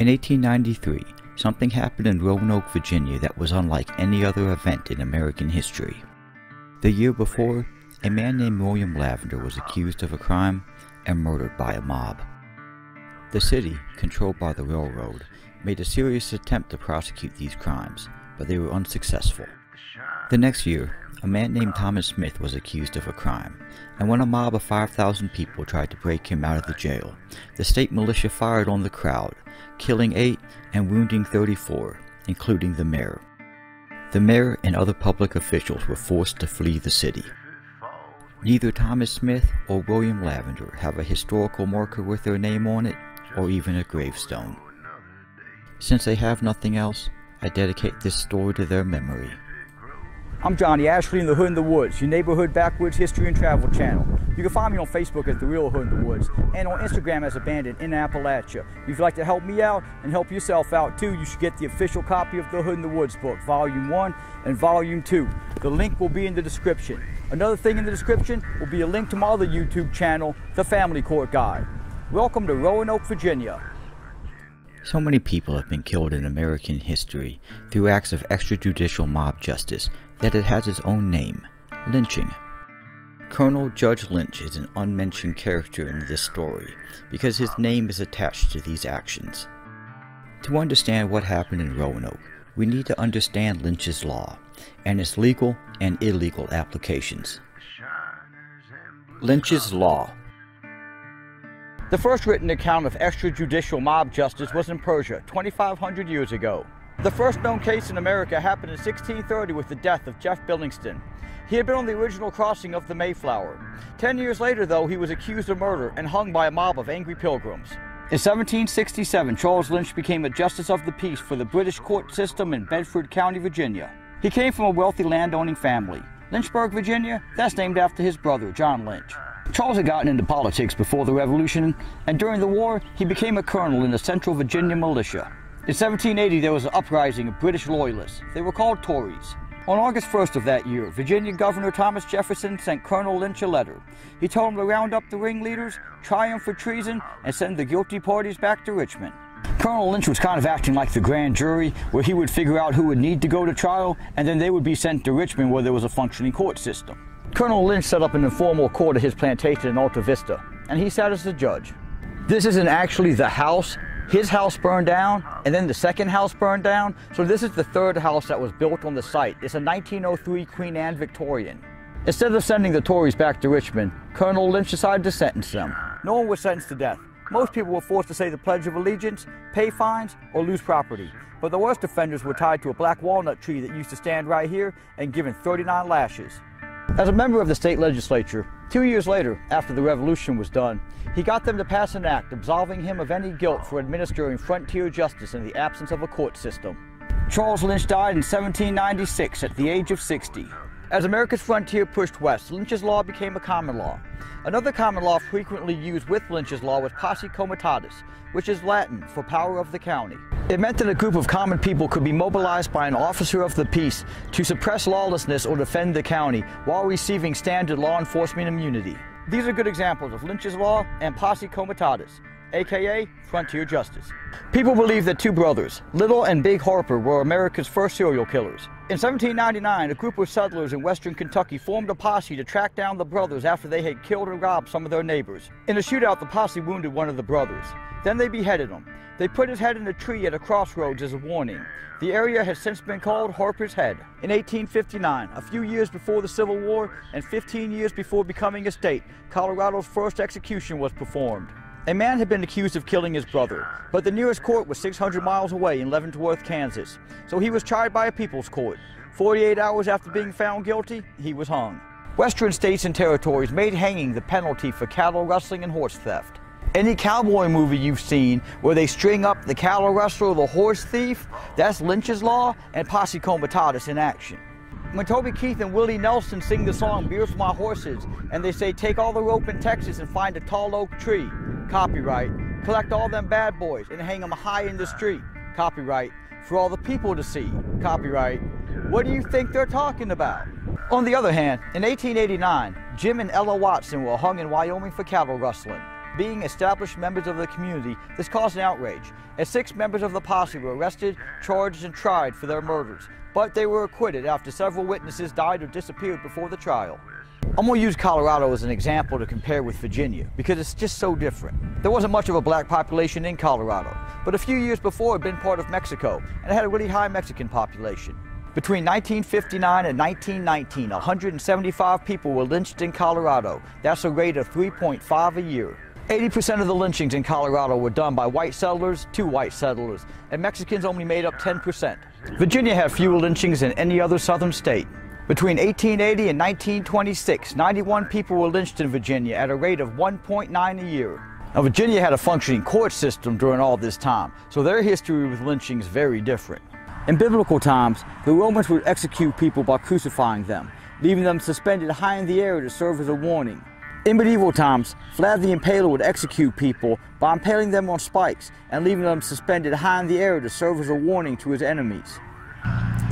In 1893, something happened in Roanoke, Virginia that was unlike any other event in American history. The year before, a man named William Lavender was accused of a crime and murdered by a mob. The city, controlled by the railroad, made a serious attempt to prosecute these crimes, but they were unsuccessful. The next year, a man named Thomas Smith was accused of a crime, and when a mob of 5,000 people tried to break him out of the jail, the state militia fired on the crowd, killing eight and wounding 34, including the mayor. The mayor and other public officials were forced to flee the city. Neither Thomas Smith or William Lavender have a historical marker with their name on it, or even a gravestone. Since they have nothing else, I dedicate this story to their memory. I'm Johnny Ashley in the Hood in the Woods, your neighborhood backwoods history and travel channel. You can find me on Facebook as The Real Hood in the Woods and on Instagram as Abandoned in Appalachia. If you'd like to help me out and help yourself out too, you should get the official copy of the Hood in the Woods book, Volume 1 and Volume 2. The link will be in the description. Another thing in the description will be a link to my other YouTube channel, The Family Court Guy. Welcome to Roanoke, Virginia. So many people have been killed in American history through acts of extrajudicial mob justice that it has its own name lynching. Colonel Judge Lynch is an unmentioned character in this story because his name is attached to these actions. To understand what happened in Roanoke, we need to understand Lynch's law and its legal and illegal applications. Lynch's Law The first written account of extrajudicial mob justice was in Persia 2,500 years ago. The first known case in America happened in 1630 with the death of Jeff Billington. He had been on the original crossing of the Mayflower. Ten years later, though, he was accused of murder and hung by a mob of angry pilgrims. In 1767, Charles Lynch became a Justice of the Peace for the British court system in Bedford County, Virginia. He came from a wealthy landowning family. Lynchburg, Virginia, that's named after his brother, John Lynch. Charles had gotten into politics before the Revolution, and during the war, he became a colonel in the Central Virginia Militia. In 1780, there was an uprising of British loyalists. They were called Tories. On August 1st of that year, Virginia Governor Thomas Jefferson sent Colonel Lynch a letter. He told him to round up the ringleaders, try them for treason, and send the guilty parties back to Richmond. Colonel Lynch was kind of acting like the grand jury, where he would figure out who would need to go to trial, and then they would be sent to Richmond where there was a functioning court system. Colonel Lynch set up an informal court at his plantation in Altavista, and he sat as the judge. This isn't actually the house his house burned down, and then the second house burned down. So this is the third house that was built on the site. It's a 1903 Queen Anne Victorian. Instead of sending the Tories back to Richmond, Colonel Lynch decided to sentence them. No one was sentenced to death. Most people were forced to say the Pledge of Allegiance, pay fines, or lose property. But the worst offenders were tied to a black walnut tree that used to stand right here and given 39 lashes. As a member of the state legislature, two years later, after the revolution was done, he got them to pass an act absolving him of any guilt for administering frontier justice in the absence of a court system. Charles Lynch died in 1796 at the age of 60. As America's frontier pushed west, Lynch's law became a common law. Another common law frequently used with Lynch's law was posse comitatus, which is Latin for power of the county. It meant that a group of common people could be mobilized by an officer of the peace to suppress lawlessness or defend the county while receiving standard law enforcement immunity. These are good examples of Lynch's Law and Posse Comitatus, aka Frontier Justice. People believe that two brothers, Little and Big Harper, were America's first serial killers. In 1799, a group of settlers in western Kentucky formed a posse to track down the brothers after they had killed and robbed some of their neighbors. In a shootout, the posse wounded one of the brothers. Then they beheaded him. They put his head in a tree at a crossroads as a warning. The area has since been called Harper's Head. In 1859, a few years before the Civil War and 15 years before becoming a state, Colorado's first execution was performed. A man had been accused of killing his brother, but the nearest court was 600 miles away in Leavenworth, Kansas. So he was tried by a people's court. 48 hours after being found guilty, he was hung. Western states and territories made hanging the penalty for cattle rustling and horse theft. Any cowboy movie you've seen where they string up the cattle rustler or the horse thief, that's Lynch's Law and Posse Comitatus in action. When Toby Keith and Willie Nelson sing the song Beer for My Horses and they say take all the rope in Texas and find a tall oak tree, copyright. Collect all them bad boys and hang them high in the street, copyright. For all the people to see, copyright. What do you think they're talking about? On the other hand, in 1889, Jim and Ella Watson were hung in Wyoming for cattle rustling. being established members of the community, this caused an outrage, as six members of the posse were arrested, charged, and tried for their murders, but they were acquitted after several witnesses died or disappeared before the trial. I'm going to use Colorado as an example to compare with Virginia because it's just so different. There wasn't much of a black population in Colorado, but a few years before it had been part of Mexico and it had a really high Mexican population. Between 1959 and 1919, 175 people were lynched in Colorado. That's a rate of 3.5 a year. 80% of the lynchings in Colorado were done by white settlers to white settlers, and Mexicans only made up 10%. Virginia had fewer lynchings than any other southern state. Between 1880 and 1926, 91 people were lynched in Virginia at a rate of 1.9 a year. Now, Virginia had a functioning court system during all this time, so their history with lynching is very different. In biblical times, the Romans would execute people by crucifying them, leaving them suspended high in the air to serve as a warning. In medieval times, Vlad the Impaler would execute people by impaling them on spikes and leaving them suspended high in the air to serve as a warning to his enemies.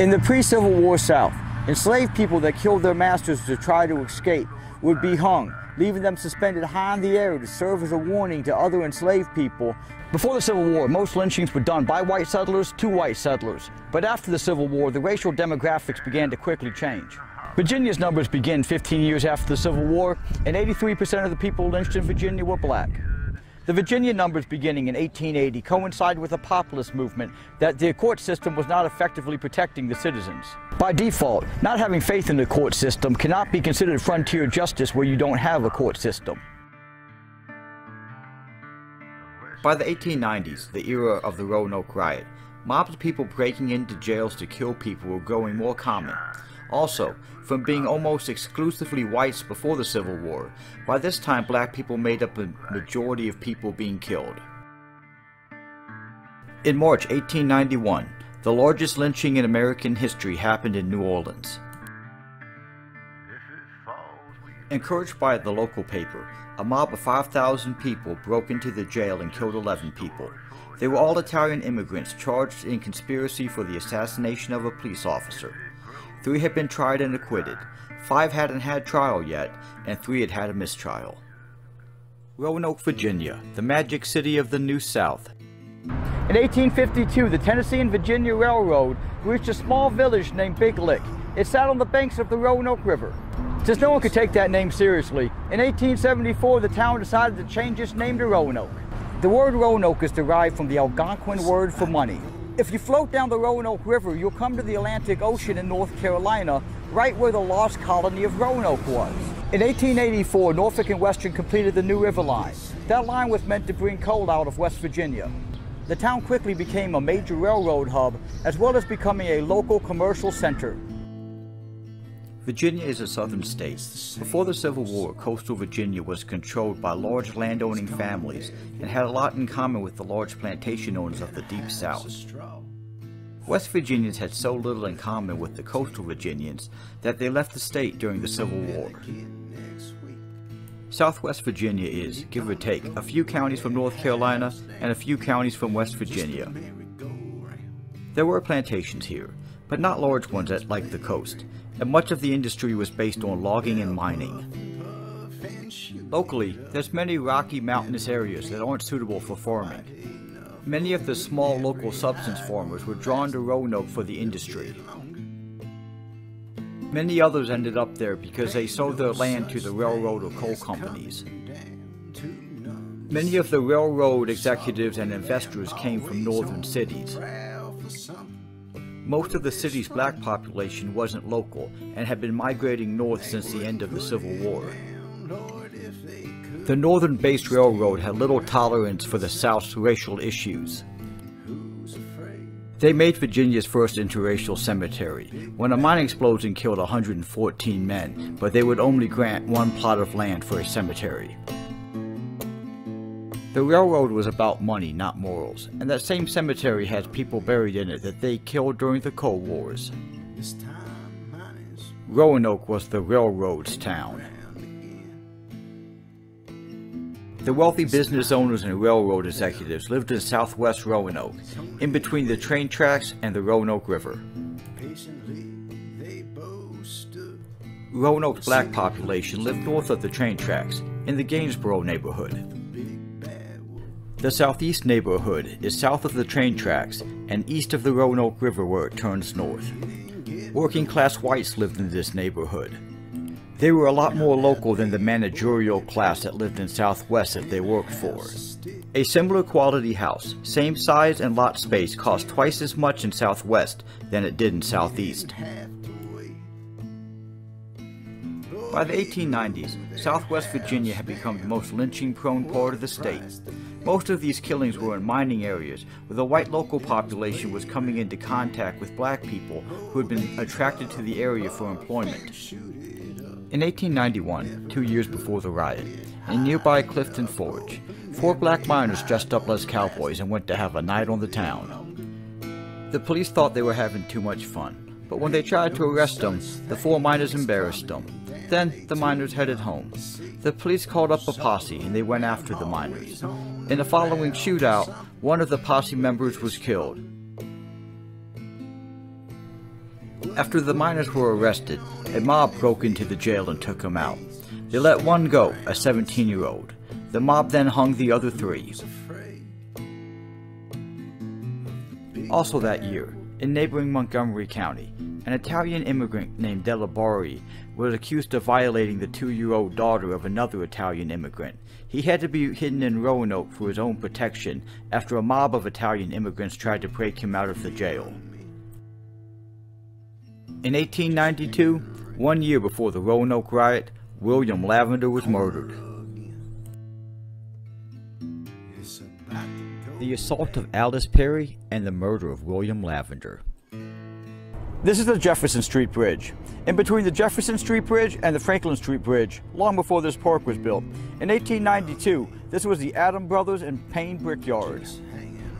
In the pre-Civil War South, Enslaved people that killed their masters to try to escape would be hung, leaving them suspended high in the air to serve as a warning to other enslaved people. Before the Civil War, most lynchings were done by white settlers to white settlers. But after the Civil War, the racial demographics began to quickly change. Virginia's numbers begin 15 years after the Civil War, and 83% of the people lynched in Virginia were black. The Virginia numbers beginning in 1880 coincided with a populist movement that the court system was not effectively protecting the citizens. By default, not having faith in the court system cannot be considered frontier justice where you don't have a court system. By the 1890s, the era of the Roanoke Riot, mobs of people breaking into jails to kill people were growing more common. Also, from being almost exclusively whites before the Civil War, by this time black people made up the majority of people being killed. In March 1891, the largest lynching in American history happened in New Orleans. Encouraged by the local paper, a mob of 5,000 people broke into the jail and killed 11 people. They were all Italian immigrants charged in conspiracy for the assassination of a police officer. Three had been tried and acquitted, five hadn't had trial yet, and three had had a mistrial. Roanoke, Virginia, the magic city of the New South. In 1852, the Tennessee and Virginia Railroad reached a small village named Big Lick. It sat on the banks of the Roanoke River. Since no one could take that name seriously, in 1874 the town decided to change its name to Roanoke. The word Roanoke is derived from the Algonquin word for money. If you float down the Roanoke River, you'll come to the Atlantic Ocean in North Carolina, right where the lost colony of Roanoke was. In 1884, Norfolk and Western completed the New River Line. That line was meant to bring coal out of West Virginia. The town quickly became a major railroad hub, as well as becoming a local commercial center. Virginia is a southern state. Before the Civil War, coastal Virginia was controlled by large landowning families and had a lot in common with the large plantation owners of the Deep South. West Virginians had so little in common with the coastal Virginians that they left the state during the Civil War. Southwest Virginia is, give or take, a few counties from North Carolina and a few counties from West Virginia. There were plantations here, but not large ones at, like the coast, and much of the industry was based on logging and mining. Locally, there's many rocky mountainous areas that aren't suitable for farming. Many of the small local subsistence farmers were drawn to Roanoke for the industry. Many others ended up there because they sold their land to the railroad or coal companies. Many of the railroad executives and investors came from northern cities. Most of the city's black population wasn't local and had been migrating north since the end of the Civil War. The Northern Based Railroad had little tolerance for the South's racial issues. They made Virginia's first interracial cemetery when a mine explosion killed 114 men, but they would only grant one plot of land for a cemetery. The railroad was about money, not morals, and that same cemetery has people buried in it that they killed during the Coal Wars. Roanoke was the railroad's town. The wealthy business owners and railroad executives lived in southwest Roanoke, in between the train tracks and the Roanoke River. Roanoke's black population lived north of the train tracks, in the Gainsboro neighborhood. The southeast neighborhood is south of the train tracks and east of the Roanoke River where it turns north. Working class whites lived in this neighborhood. They were a lot more local than the managerial class that lived in Southwest that they worked for. A similar quality house, same size and lot space, cost twice as much in Southwest than it did in Southeast. By the 1890s, Southwest Virginia had become the most lynching prone part of the state. Most of these killings were in mining areas where the white local population was coming into contact with black people who had been attracted to the area for employment. In 1891, two years before the riot, in nearby Clifton Forge, four black miners dressed up as cowboys and went to have a night on the town. The police thought they were having too much fun, but when they tried to arrest them, the four miners embarrassed them. Then the miners headed home. The police called up a posse and they went after the miners. In the following shootout, one of the posse members was killed. After the miners were arrested, a mob broke into the jail and took them out. They let one go, a 17 year old. The mob then hung the other three. Also that year, in neighboring Montgomery County, an Italian immigrant named Delabori was accused of violating the two-year-old daughter of another Italian immigrant. He had to be hidden in Roanoke for his own protection after a mob of Italian immigrants tried to break him out of the jail. In 1892, one year before the Roanoke riot, William Lavender was murdered. The assault of Alice Perry and the murder of William Lavender. This is the Jefferson Street Bridge. In between the Jefferson Street Bridge and the Franklin Street Bridge, long before this park was built. In 1892, this was the Adam Brothers and Payne Brickyards.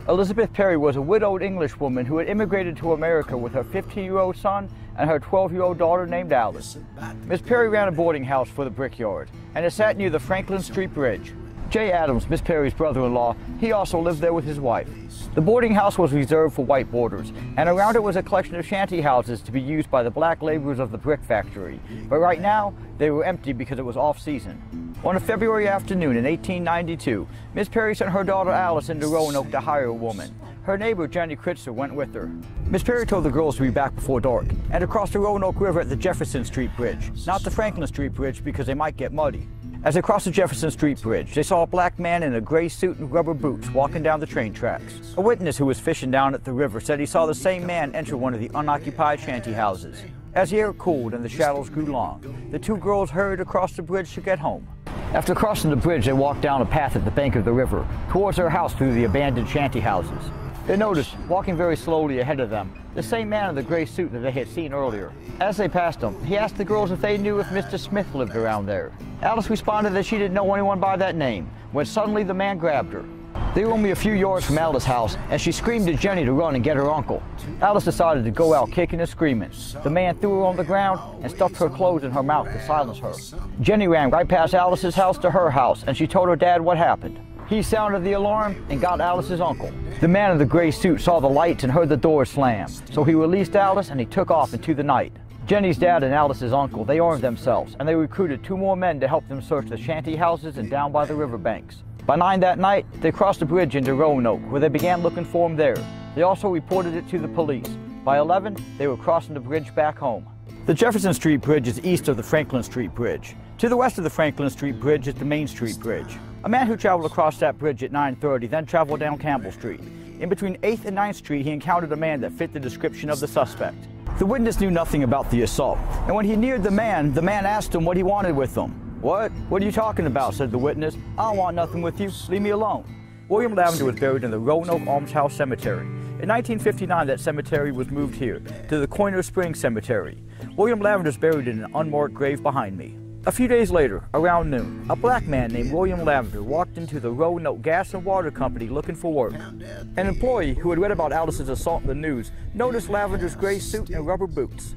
Elizabeth Perry was a widowed Englishwoman who had immigrated to America with her 15-year-old son and her 12-year-old daughter named Alice. Miss Perry ran a boarding house for the Brickyard, and it sat near the Franklin Street Bridge. Jay Adams, Miss Perry's brother-in-law, he also lived there with his wife. The boarding house was reserved for white boarders, and around it was a collection of shanty houses to be used by the black laborers of the brick factory. But right now, they were empty because it was off-season. On a February afternoon in 1892, Miss Perry sent her daughter Alice into Roanoke to hire a woman. Her neighbor, Jenny Kritzer, went with her. Miss Perry told the girls to be back before dark and across the Roanoke River at the Jefferson Street Bridge, not the Franklin Street Bridge because they might get muddy. As they crossed the Jefferson Street Bridge, they saw a black man in a gray suit and rubber boots walking down the train tracks. A witness who was fishing down at the river said he saw the same man enter one of the unoccupied shanty houses. As the air cooled and the shadows grew long, the two girls hurried across the bridge to get home. After crossing the bridge, they walked down a path at the bank of the river, towards their house through the abandoned shanty houses. They noticed, walking very slowly ahead of them, the same man in the gray suit that they had seen earlier. As they passed him, he asked the girls if they knew if Mr. Smith lived around there. Alice responded that she didn't know anyone by that name, when suddenly the man grabbed her. They were only a few yards from Alice's house, and she screamed to Jenny to run and get her uncle. Alice decided to go out kicking and screaming. The man threw her on the ground and stuffed her clothes in her mouth to silence her. Jenny ran right past Alice's house to her house, and she told her dad what happened. He sounded the alarm and got Alice's uncle. The man in the gray suit saw the lights and heard the door slam, so he released Alice and he took off into the night. Jenny's dad and Alice's uncle, they armed themselves, and they recruited two more men to help them search the shanty houses and down by the riverbanks. By nine that night, they crossed the bridge into Roanoke, where they began looking for him there. They also reported it to the police. By 11, they were crossing the bridge back home. The Jefferson Street Bridge is east of the Franklin Street Bridge. To the west of the Franklin Street Bridge is the Main Street Bridge. A man who traveled across that bridge at 9.30 then traveled down Campbell Street. In between 8th and 9th Street, he encountered a man that fit the description of the suspect. The witness knew nothing about the assault, and when he neared the man, the man asked him what he wanted with him. What? What are you talking about? said the witness. I don't want nothing with you. Leave me alone. William Lavender was buried in the Roanoke Almshouse Cemetery. In 1959, that cemetery was moved here to the Coyner Springs Cemetery. William Lavender is buried in an unmarked grave behind me. A few days later, around noon, a black man named William Lavender walked into the Roanoke Gas and Water Company looking for work. An employee who had read about Alice's assault in the news noticed Lavender's gray suit and rubber boots.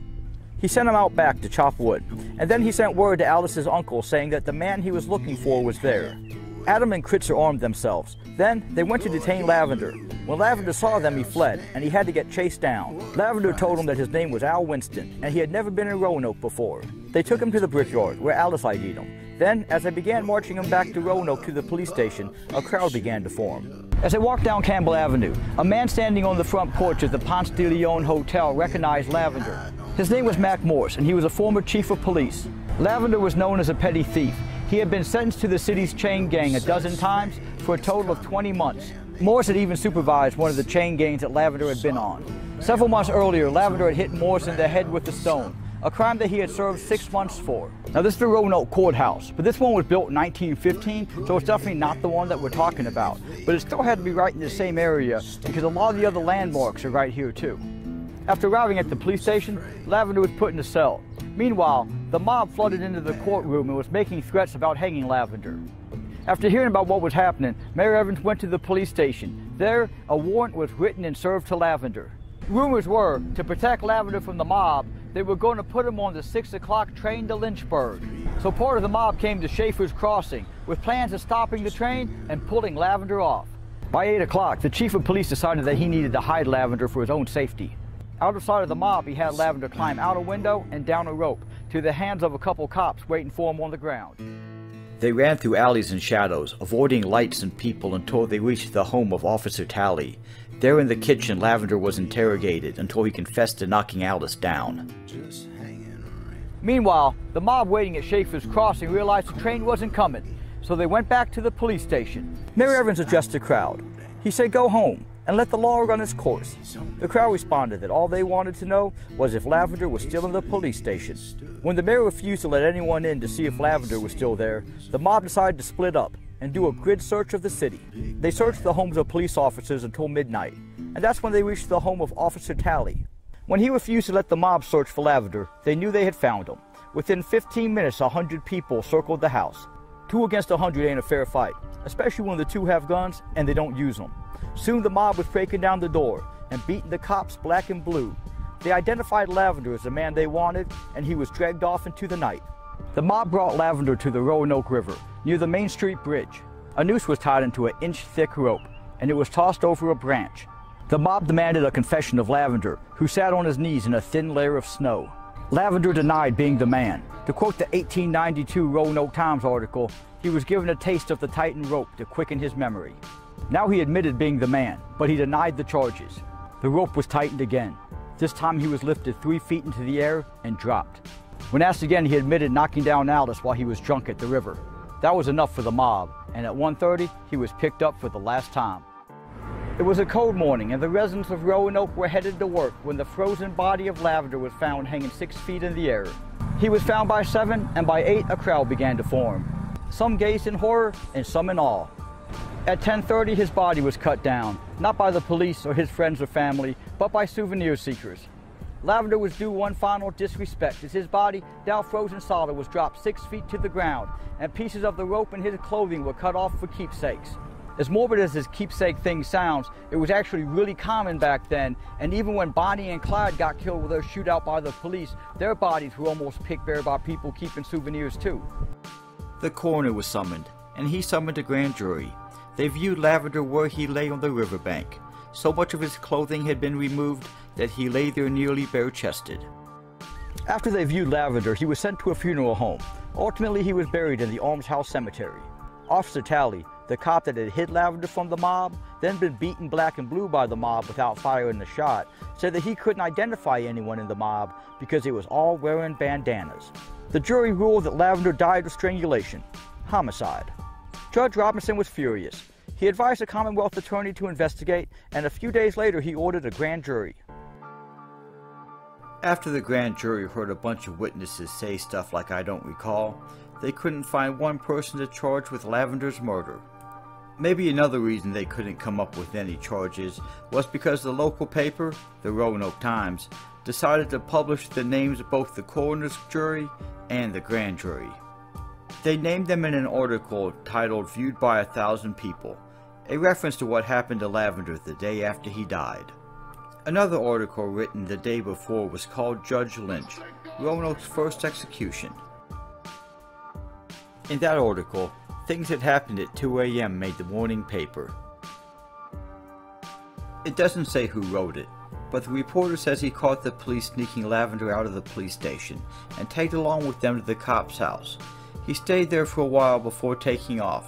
He sent him out back to chop wood, and then he sent word to Alice's uncle saying that the man he was looking for was there. Adam and Kritzer armed themselves. Then they went to detain Lavender. When Lavender saw them, he fled, and he had to get chased down. Lavender told him that his name was Al Winston, and he had never been in Roanoke before. They took him to the brickyard, where Alice ID'd him. Then, as they began marching him back to Roanoke to the police station, a crowd began to form. As they walked down Campbell Avenue, a man standing on the front porch of the Ponce de Leon Hotel recognized Lavender. His name was Mac Morse, and he was a former chief of police. Lavender was known as a petty thief. He had been sentenced to the city's chain gang a dozen times for a total of 20 months. Morse had even supervised one of the chain gangs that Lavender had been on. Several months earlier, Lavender had hit Morse in the head with a stone, a crime that he had served six months for. Now this is the Roanoke Courthouse, but this one was built in 1915, so it's definitely not the one that we're talking about. But it still had to be right in the same area because a lot of the other landmarks are right here too. After arriving at the police station, Lavender was put in a cell. Meanwhile, the mob flooded into the courtroom and was making threats about hanging Lavender. After hearing about what was happening, Mayor Evans went to the police station. There, a warrant was written and served to Lavender. Rumors were, to protect Lavender from the mob, they were going to put him on the 6 o'clock train to Lynchburg. So part of the mob came to Shaffer's Crossing with plans of stopping the train and pulling Lavender off. By 8 o'clock, the chief of police decided that he needed to hide Lavender for his own safety. Out of sight of the mob, he had Lavender climb out a window and down a rope to the hands of a couple cops waiting for him on the ground. They ran through alleys and shadows, avoiding lights and people until they reached the home of Officer Talley. There in the kitchen, Lavender was interrogated until he confessed to knocking Alice down. Meanwhile, the mob waiting at Shaffer's Crossing realized the train wasn't coming, so they went back to the police station. Mayor Evans addressed the crowd. He said, Go home and let the law run its course. The crowd responded that all they wanted to know was if Lavender was still in the police station. When the mayor refused to let anyone in to see if Lavender was still there, the mob decided to split up and do a grid search of the city. They searched the homes of police officers until midnight, and that's when they reached the home of Officer Talley. When he refused to let the mob search for Lavender, they knew they had found him. Within 15 minutes, a hundred people circled the house. Two against a hundred ain't a fair fight, especially when the two have guns and they don't use them. Soon the mob was breaking down the door and beating the cops black and blue. They identified Lavender as the man they wanted, and he was dragged off into the night. The mob brought Lavender to the Roanoke River, near the Main Street Bridge. A noose was tied into an inch thick rope, and it was tossed over a branch. The mob demanded a confession of Lavender, who sat on his knees in a thin layer of snow. Lavender denied being the man. To quote the 1892 Roanoke Times article, he was given a taste of the tightened rope to quicken his memory. Now he admitted being the man, but he denied the charges. The rope was tightened again. This time he was lifted three feet into the air and dropped. When asked again, he admitted knocking down Alice while he was drunk at the river. That was enough for the mob, and at 1.30, he was picked up for the last time. It was a cold morning, and the residents of Roanoke were headed to work when the frozen body of Lavender was found hanging six feet in the air. He was found by seven, and by eight, a crowd began to form. Some gazed in horror, and some in awe. At 10.30, his body was cut down, not by the police or his friends or family, but by souvenir seekers. Lavender was due one final disrespect as his body, now frozen solid, was dropped six feet to the ground, and pieces of the rope and his clothing were cut off for keepsakes. As morbid as this keepsake thing sounds, it was actually really common back then, and even when Bonnie and Clyde got killed with their shootout by the police, their bodies were almost picked bare by people keeping souvenirs too. The coroner was summoned, and he summoned a grand jury. They viewed Lavender where he lay on the riverbank. So much of his clothing had been removed that he lay there nearly bare-chested. After they viewed Lavender, he was sent to a funeral home. Ultimately, he was buried in the Almshouse Cemetery. Officer Talley, the cop that had hid Lavender from the mob, then been beaten black and blue by the mob without firing a shot, said that he couldn't identify anyone in the mob because they was all wearing bandanas. The jury ruled that Lavender died of strangulation, homicide. Judge Robinson was furious. He advised a Commonwealth attorney to investigate, and a few days later he ordered a grand jury. After the grand jury heard a bunch of witnesses say stuff like I don't recall, they couldn't find one person to charge with Lavender's murder. Maybe another reason they couldn't come up with any charges was because the local paper, the Roanoke Times, decided to publish the names of both the coroner's jury and the grand jury. They named them in an article titled Viewed by a Thousand People, a reference to what happened to Lavender the day after he died. Another article written the day before was called Judge Lynch, Roanoke's first execution. In that article, things that happened at 2 a.m. made the morning paper. It doesn't say who wrote it, but the reporter says he caught the police sneaking Lavender out of the police station and tagged along with them to the cop's house. He stayed there for a while before taking off,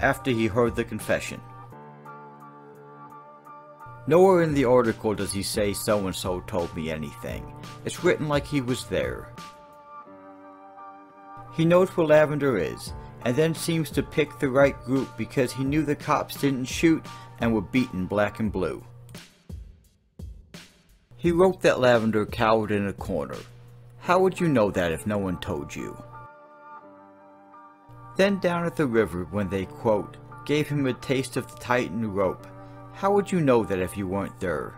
after he heard the confession. Nowhere in the article does he say so and so told me anything. It's written like he was there. He knows where Lavender is, and then seems to pick the right group because he knew the cops didn't shoot and were beaten black and blue. He wrote that Lavender cowered in a corner. How would you know that if no one told you? Then down at the river when they, quote, gave him a taste of the tightened rope, how would you know that if you weren't there?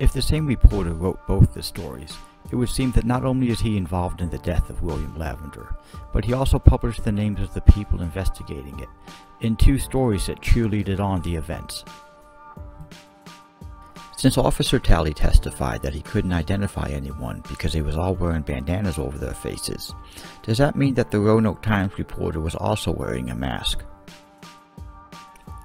If the same reporter wrote both the stories, it would seem that not only is he involved in the death of William Lavender, but he also published the names of the people investigating it in two stories that cheerleaded on the events. Since Officer Tally testified that he couldn't identify anyone because they was all wearing bandanas over their faces, does that mean that the Roanoke Times reporter was also wearing a mask?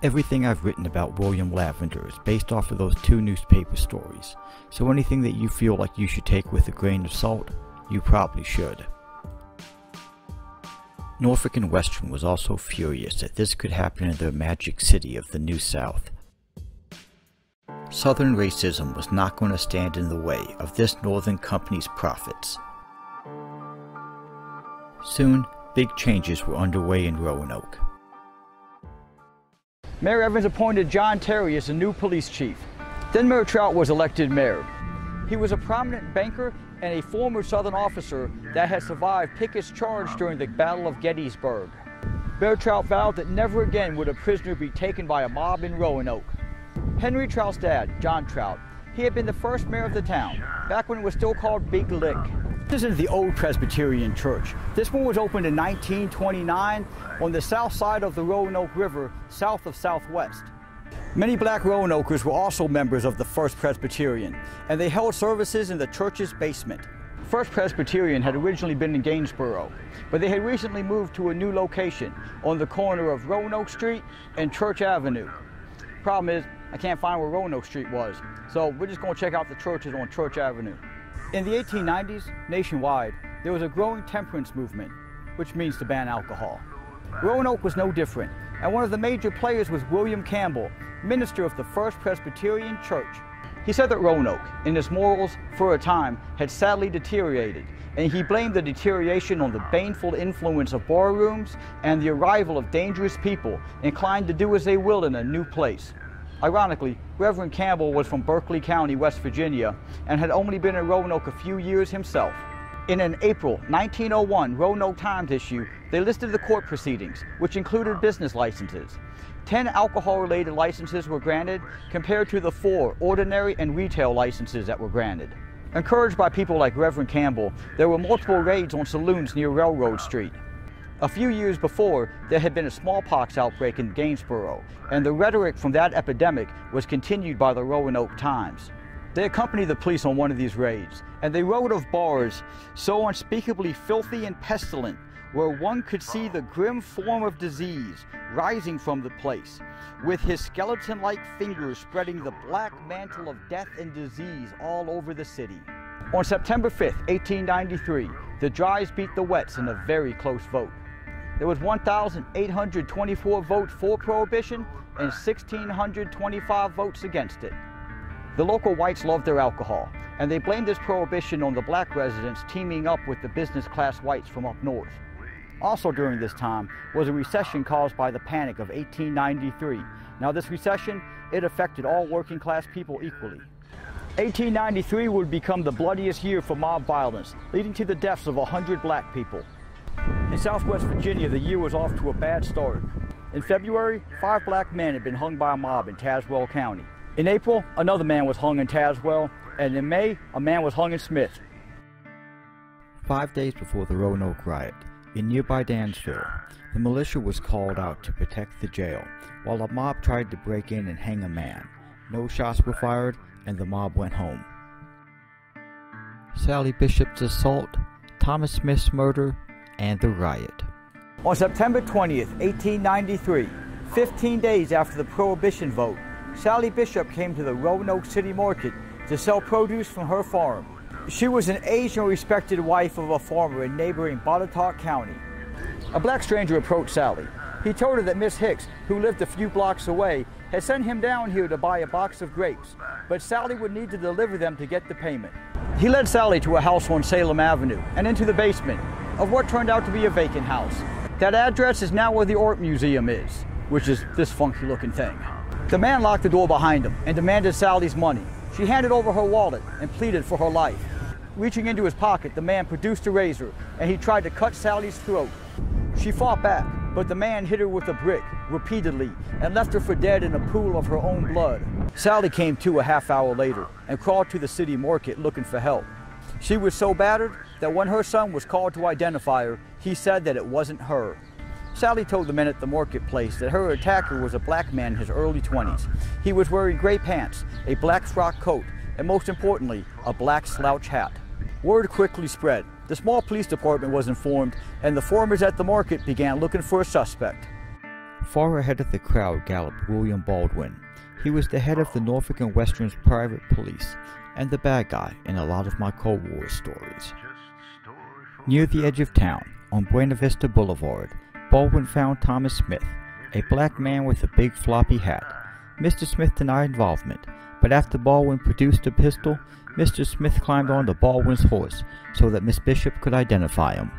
Everything I've written about William Lavender is based off of those two newspaper stories, so anything that you feel like you should take with a grain of salt, you probably should. Norfolk and Western was also furious that this could happen in their magic city of the New South. Southern racism was not going to stand in the way of this Northern Company's profits. Soon, big changes were underway in Roanoke. Mayor Evans appointed John Terry as the new police chief. Then Mayor Trout was elected mayor. He was a prominent banker and a former Southern officer that had survived Pickett's charge during the Battle of Gettysburg. Mayor Trout vowed that never again would a prisoner be taken by a mob in Roanoke. Henry Trout's dad, John Trout, he had been the first mayor of the town, back when it was still called Big Lick. This is the old Presbyterian Church. This one was opened in 1929 on the south side of the Roanoke River, south of Southwest. Many black Roanokers were also members of the First Presbyterian, and they held services in the church's basement. First Presbyterian had originally been in Gainsboro, but they had recently moved to a new location on the corner of Roanoke Street and Church Avenue. Problem is, I can't find where Roanoke Street was, so we're just going to check out the churches on Church Avenue. In the 1890s, nationwide, there was a growing temperance movement, which means to ban alcohol. Roanoke was no different, and one of the major players was William Campbell, minister of the First Presbyterian Church. He said that Roanoke, in its morals for a time, had sadly deteriorated, and he blamed the deterioration on the baneful influence of barrooms and the arrival of dangerous people inclined to do as they will in a new place. Ironically, Reverend Campbell was from Berkeley County, West Virginia, and had only been in Roanoke a few years himself. In an April 1901 Roanoke Times issue, they listed the court proceedings, which included business licenses. Ten alcohol-related licenses were granted, compared to the four ordinary and retail licenses that were granted. Encouraged by people like Reverend Campbell, there were multiple raids on saloons near Railroad Street. A few years before, there had been a smallpox outbreak in Gainsboro, and the rhetoric from that epidemic was continued by the Roanoke Times. They accompanied the police on one of these raids, and they wrote of bars so unspeakably filthy and pestilent, where one could see the grim form of disease rising from the place, with his skeleton-like fingers spreading the black mantle of death and disease all over the city. On September 5, 1893, the dries beat the wets in a very close vote. There was 1,824 votes for prohibition and 1,625 votes against it. The local whites loved their alcohol, and they blamed this prohibition on the black residents teaming up with the business class whites from up north. Also during this time was a recession caused by the Panic of 1893. Now this recession, it affected all working class people equally. 1893 would become the bloodiest year for mob violence, leading to the deaths of 100 black people. In southwest Virginia, the year was off to a bad start. In February, five black men had been hung by a mob in Tazewell County. In April, another man was hung in Tazewell, and in May, a man was hung in Smyth. Five days before the Roanoke riot, in nearby Danville, the militia was called out to protect the jail, while a mob tried to break in and hang a man. No shots were fired, and the mob went home. Sally Bishop's assault, Thomas Smith's murder, and the riot. On September 20th, 1893, 15 days after the Prohibition vote, Sally Bishop came to the Roanoke City Market to sell produce from her farm. She was an aged and respected wife of a farmer in neighboring Botetourt County. A black stranger approached Sally. He told her that Miss Hicks, who lived a few blocks away, had sent him down here to buy a box of grapes, but Sally would need to deliver them to get the payment. He led Sally to a house on Salem Avenue and into the basement of what turned out to be a vacant house. That address is now where the Art Museum is, which is this funky looking thing. The man locked the door behind him and demanded Sally's money. She handed over her wallet and pleaded for her life. Reaching into his pocket, the man produced a razor and he tried to cut Sally's throat. She fought back, but the man hit her with a brick repeatedly and left her for dead in a pool of her own blood. Sally came to a half hour later and crawled to the city market looking for help. She was so battered that when her son was called to identify her, he said that it wasn't her. Sally told the men at the marketplace that her attacker was a black man in his early 20s. He was wearing gray pants, a black frock coat, and most importantly, a black slouch hat. Word quickly spread. The small police department was informed, and the farmers at the market began looking for a suspect. Far ahead of the crowd galloped William Baldwin. He was the head of the Norfolk and Western's private police, and the bad guy in a lot of my Coal War stories. Near the edge of town, on Buena Vista Boulevard, Baldwin found Thomas Smith, a black man with a big floppy hat. Mr. Smith denied involvement, but after Baldwin produced a pistol, Mr. Smith climbed onto Baldwin's horse so that Miss Bishop could identify him.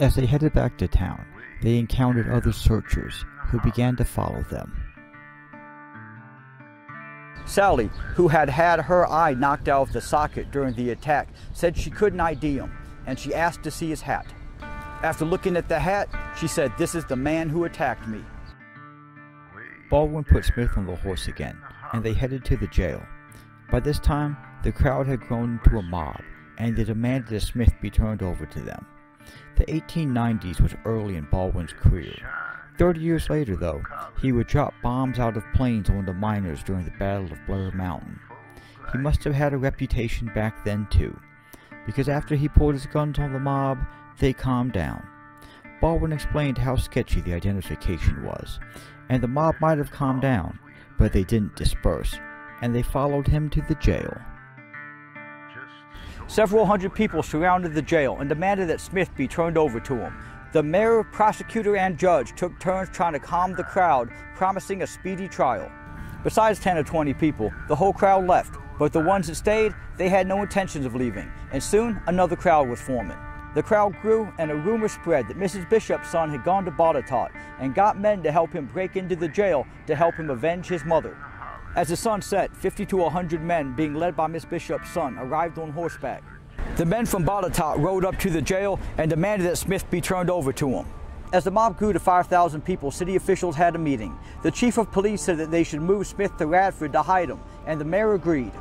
As they headed back to town, they encountered other searchers who began to follow them. Sally, who had had her eye knocked out of the socket during the attack, said she couldn't ID him and she asked to see his hat. After looking at the hat, she said, This is the man who attacked me. Baldwin put Smith on the horse again, and they headed to the jail. By this time, the crowd had grown into a mob, and they demanded that Smith be turned over to them. The 1890s was early in Baldwin's career. Thirty years later, though, he would drop bombs out of planes on the miners during the Battle of Blair Mountain. He must have had a reputation back then, too, because after he pulled his guns on the mob, they calmed down. Baldwin explained how sketchy the identification was, and the mob might have calmed down, but they didn't disperse, and they followed him to the jail. Several hundred people surrounded the jail and demanded that Smith be turned over to him. The mayor, prosecutor, and judge took turns trying to calm the crowd, promising a speedy trial. Besides 10 or 20 people, the whole crowd left, but the ones that stayed, they had no intentions of leaving, and soon another crowd was forming. The crowd grew, and a rumor spread that Mrs. Bishop's son had gone to Botetourt and got men to help him break into the jail to help him avenge his mother. As the sun set, 50 to 100 men, being led by Miss Bishop's son, arrived on horseback. The men from Botetourt rode up to the jail and demanded that Smith be turned over to them. As the mob grew to 5,000 people, city officials had a meeting. The chief of police said that they should move Smith to Radford to hide him, and the mayor agreed.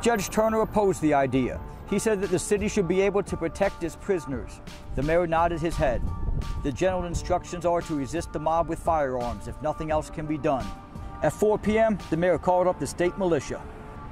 Judge Turner opposed the idea. He said that the city should be able to protect its prisoners. The mayor nodded his head. The general instructions are to resist the mob with firearms if nothing else can be done. At 4 p.m., the mayor called up the state militia.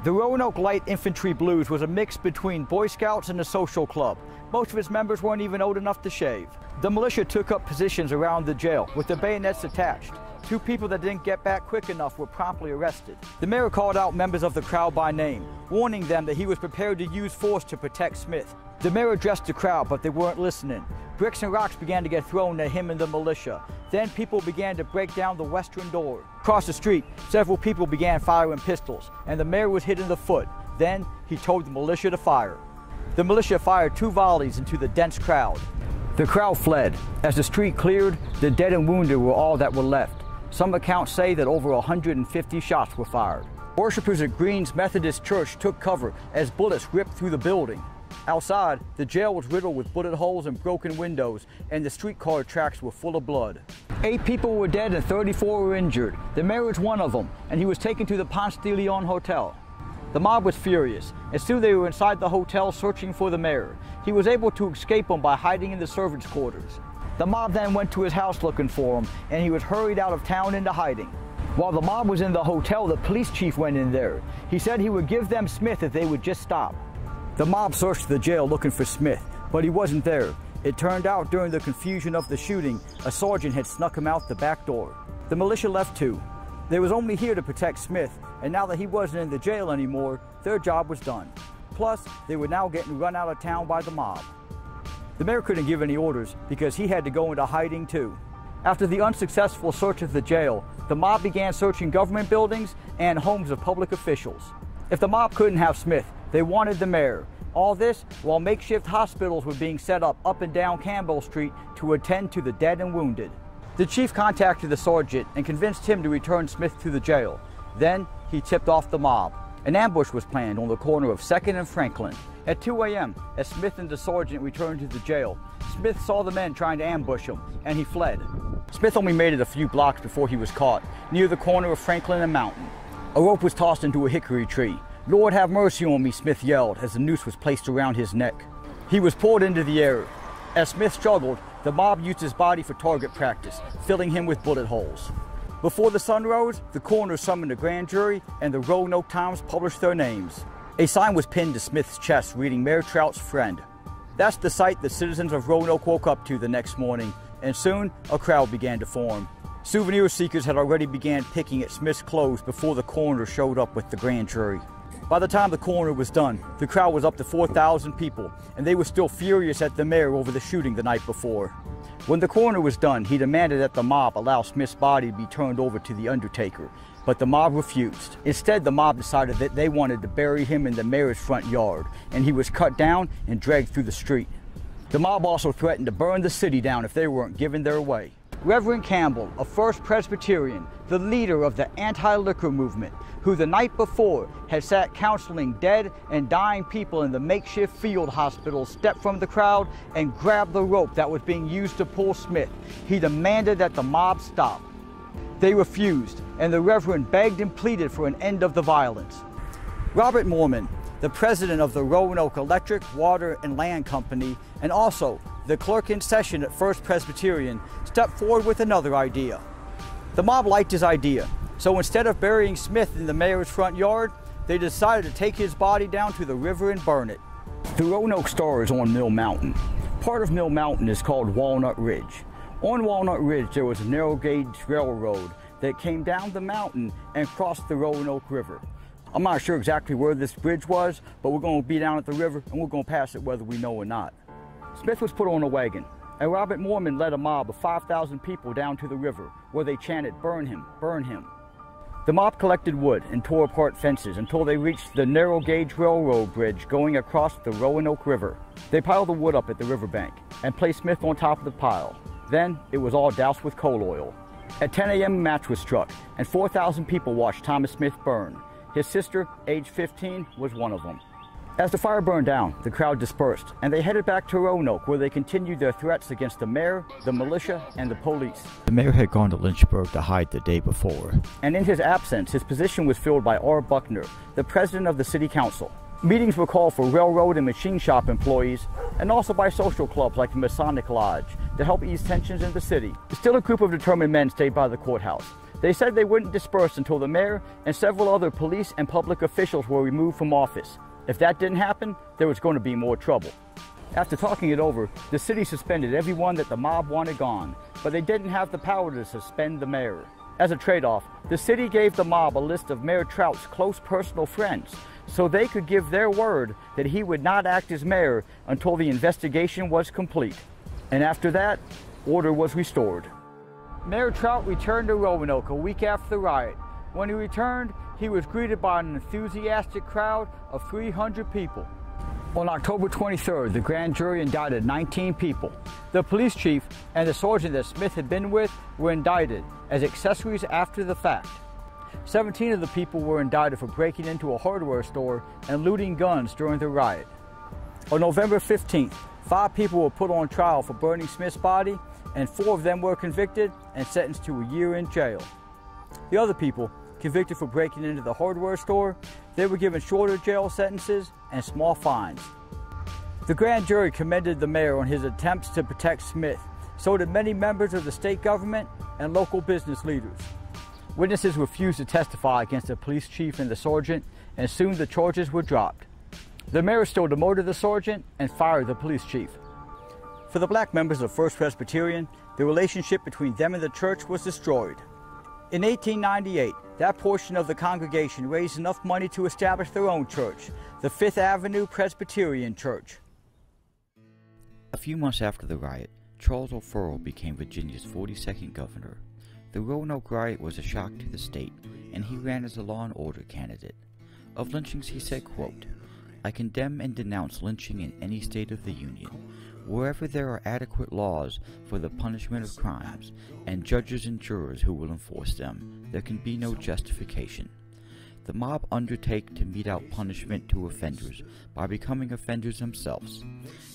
The Roanoke Light Infantry Blues was a mix between Boy Scouts and a social club. Most of its members weren't even old enough to shave. The militia took up positions around the jail with their bayonets attached. Two people that didn't get back quick enough were promptly arrested. The mayor called out members of the crowd by name, warning them that he was prepared to use force to protect Smith. The mayor addressed the crowd, but they weren't listening. Bricks and rocks began to get thrown at him and the militia. Then people began to break down the western door. Across the street, several people began firing pistols, and the mayor was hit in the foot. Then he told the militia to fire. The militia fired two volleys into the dense crowd. The crowd fled. As the street cleared, the dead and wounded were all that were left. Some accounts say that over 150 shots were fired. Worshippers at Green's Methodist Church took cover as bullets ripped through the building. Outside, the jail was riddled with bullet holes and broken windows, and the streetcar tracks were full of blood. Eight people were dead and 34 were injured. The mayor was one of them, and he was taken to the Ponce de Leon Hotel. The mob was furious, and soon they were inside the hotel searching for the mayor. He was able to escape them by hiding in the servants' quarters. The mob then went to his house looking for him, and he was hurried out of town into hiding. While the mob was in the hotel, the police chief went in there. He said he would give them Smith if they would just stop. The mob searched the jail looking for Smith, but he wasn't there. It turned out during the confusion of the shooting, a sergeant had snuck him out the back door. The militia left too. They was only here to protect Smith, and now that he wasn't in the jail anymore, their job was done. Plus, they were now getting run out of town by the mob. The mayor couldn't give any orders because he had to go into hiding too. After the unsuccessful search of the jail, the mob began searching government buildings and homes of public officials. If the mob couldn't have Smith, they wanted the mayor. All this while makeshift hospitals were being set up up and down Campbell Street to attend to the dead and wounded. The chief contacted the sergeant and convinced him to return Smith to the jail. Then he tipped off the mob. An ambush was planned on the corner of 2nd and Franklin. At 2 a.m., as Smith and the sergeant returned to the jail, Smith saw the men trying to ambush him, and he fled. Smith only made it a few blocks before he was caught, near the corner of Franklin and Mountain. A rope was tossed into a hickory tree. Lord have mercy on me, Smith yelled as the noose was placed around his neck. He was pulled into the air. As Smith struggled, the mob used his body for target practice, filling him with bullet holes. Before the sun rose, the coroner summoned a grand jury and the Roanoke Times published their names. A sign was pinned to Smith's chest reading Mayor Trout's friend. That's the sight the citizens of Roanoke woke up to the next morning, and soon a crowd began to form. Souvenir seekers had already began picking at Smith's clothes before the coroner showed up with the grand jury. By the time the coroner was done, the crowd was up to 4,000 people, and they were still furious at the mayor over the shooting the night before. When the coroner was done, he demanded that the mob allow Smith's body to be turned over to the undertaker, but the mob refused. Instead, the mob decided that they wanted to bury him in the mayor's front yard, and he was cut down and dragged through the street. The mob also threatened to burn the city down if they weren't given their way. Reverend Campbell, a First Presbyterian, the leader of the anti-liquor movement, who the night before had sat counseling dead and dying people in the makeshift field hospital, stepped from the crowd and grabbed the rope that was being used to pull Smith. He demanded that the mob stop. They refused, and the Reverend begged and pleaded for an end of the violence. Robert Mormon, the president of the Roanoke Electric, Water, and Land Company, and also the clerk in session at First Presbyterian, stepped forward with another idea. The mob liked his idea, so instead of burying Smith in the mayor's front yard, they decided to take his body down to the river and burn it. The Roanoke Star is on Mill Mountain. Part of Mill Mountain is called Walnut Ridge. On Walnut Ridge, there was a narrow gauge railroad that came down the mountain and crossed the Roanoke River. I'm not sure exactly where this bridge was, but we're going to be down at the river and we're going to pass it whether we know or not. Smith was put on a wagon, and Robert Mormon led a mob of 5,000 people down to the river, where they chanted, Burn him, burn him. The mob collected wood and tore apart fences until they reached the narrow gauge railroad bridge going across the Roanoke River. They piled the wood up at the riverbank and placed Smith on top of the pile. Then it was all doused with coal oil. At 10 a.m., a match was struck, and 4,000 people watched Thomas Smith burn. His sister, age 15, was one of them. As the fire burned down, the crowd dispersed, and they headed back to Roanoke, where they continued their threats against the mayor, the militia, and the police. The mayor had gone to Lynchburg to hide the day before. And in his absence, his position was filled by R. Buckner, the president of the city council. Meetings were called for railroad and machine shop employees, and also by social clubs like the Masonic Lodge to help ease tensions in the city. Still, a group of determined men stayed by the courthouse. They said they wouldn't disperse until the mayor and several other police and public officials were removed from office. If that didn't happen, there was going to be more trouble. After talking it over, the city suspended everyone that the mob wanted gone, but they didn't have the power to suspend the mayor. As a trade-off, the city gave the mob a list of Mayor Trout's close personal friends, so they could give their word that he would not act as mayor until the investigation was complete. And after that, order was restored. Mayor Trout returned to Roanoke a week after the riot. When he returned, he was greeted by an enthusiastic crowd of 300 people. On October 23rd, the grand jury indicted 19 people. The police chief and the sergeant that Smith had been with were indicted as accessories after the fact. 17 of the people were indicted for breaking into a hardware store and looting guns during the riot. On November 15th, five people were put on trial for burning Smith's body, and four of them were convicted and sentenced to a year in jail. The other people convicted for breaking into the hardware store, they were given shorter jail sentences and small fines. The grand jury commended the mayor on his attempts to protect Smith, so did many members of the state government and local business leaders. Witnesses refused to testify against the police chief and the sergeant, and soon the charges were dropped. The mayor still demoted the sergeant and fired the police chief. For the black members of First Presbyterian, the relationship between them and the church was destroyed. In 1898, that portion of the congregation raised enough money to establish their own church, the Fifth Avenue Presbyterian Church. A few months after the riot, Charles O'Ferrall became Virginia's 42nd governor. The Roanoke riot was a shock to the state, and he ran as a law and order candidate. Of lynchings, he said, quote, I condemn and denounce lynching in any state of the Union, wherever there are adequate laws for the punishment of crimes, and judges and jurors who will enforce them, there can be no justification. The mob undertake to mete out punishment to offenders by becoming offenders themselves.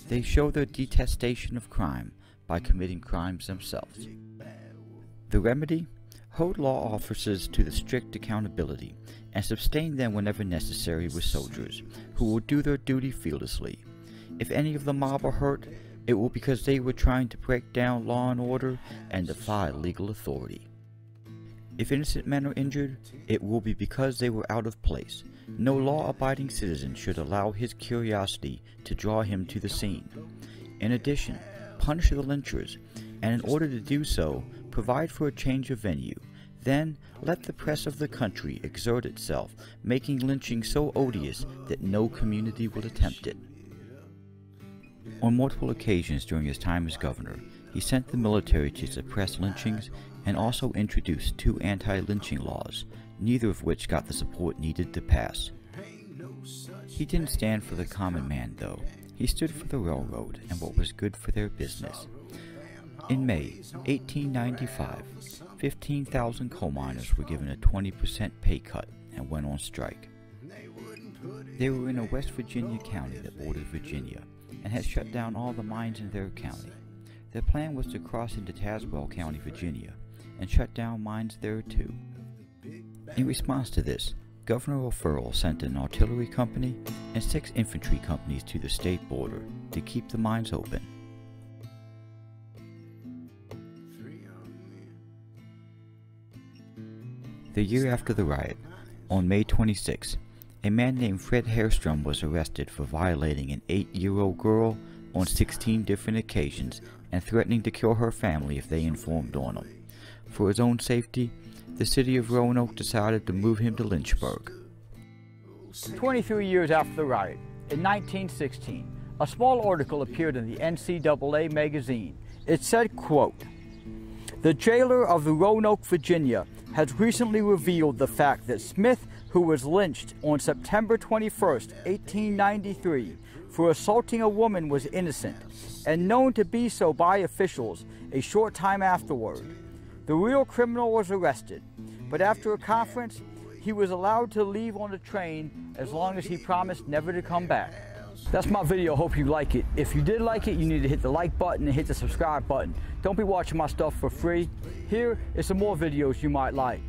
They show their detestation of crime by committing crimes themselves. The remedy? Hold law officers to the strict accountability and sustain them whenever necessary with soldiers who will do their duty fearlessly. If any of the mob are hurt, it will because they were trying to break down law and order and defy legal authority. If innocent men are injured, it will be because they were out of place. No law-abiding citizen should allow his curiosity to draw him to the scene. In addition, punish the lynchers, and in order to do so, provide for a change of venue. Then, let the press of the country exert itself, making lynching so odious that no community will attempt it. On multiple occasions during his time as governor, he sent the military to suppress lynchings and also introduced two anti-lynching laws, neither of which got the support needed to pass. He didn't stand for the common man, though. He stood for the railroad and what was good for their business. In May 1895, 15,000 coal miners were given a 20% pay cut and went on strike. They were in a West Virginia county that bordered Virginia and had shut down all the mines in their county. Their plan was to cross into Tazewell County, Virginia, and shut down mines there too. In response to this, Governor O'Ferrall sent an artillery company and six infantry companies to the state border to keep the mines open. The year after the riot, on May 26, a man named Fred Hairstrom was arrested for violating an eight-year-old girl on 16 different occasions and threatening to kill her family if they informed on him. For his own safety, the city of Roanoke decided to move him to Lynchburg. 23 years after the riot, in 1916, a small article appeared in the NCAA magazine. It said, quote, The jailer of the Roanoke, Virginia, has recently revealed the fact that Smith who was lynched on September 21, 1893, for assaulting a woman was innocent and known to be so by officials a short time afterward. The real criminal was arrested, but after a conference, he was allowed to leave on the train as long as he promised never to come back. That's my video. Hope you like it. If you did like it, you need to hit the like button and hit the subscribe button. Don't be watching my stuff for free. Here is some more videos you might like.